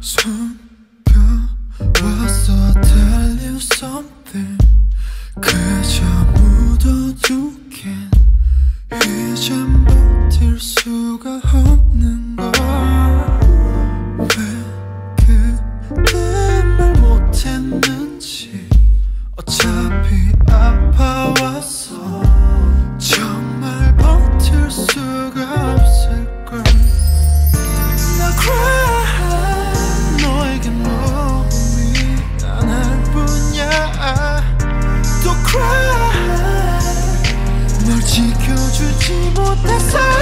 숨겨왔어 tell you something 그저 묻어둔 Tu votre sang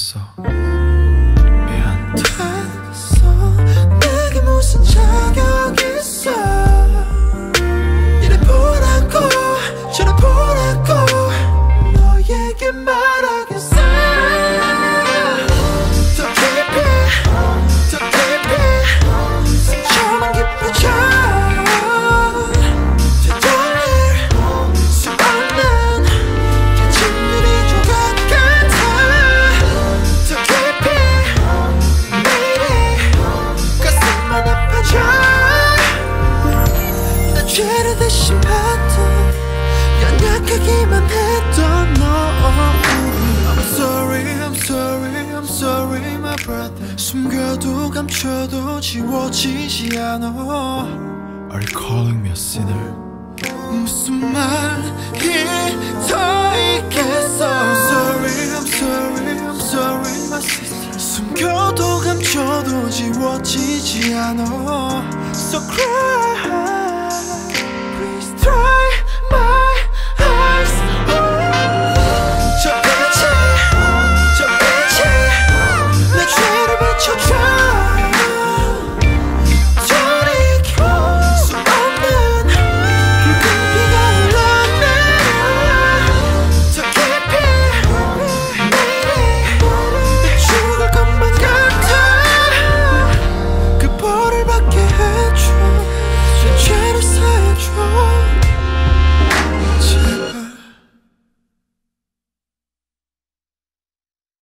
못했어 미안. 됐어 내게 무슨 자격 죄를 대신 받던 연약하기만 했던 너. I'm sorry I'm sorry I'm sorry my brother. 숨겨도 감춰도 지워지지 않아. Are you calling me a sinner? 무슨 말이 더 있겠어? I'm sorry I'm sorry I'm sorry my sister. 숨겨도 감춰도 지워지지 않아. So cry.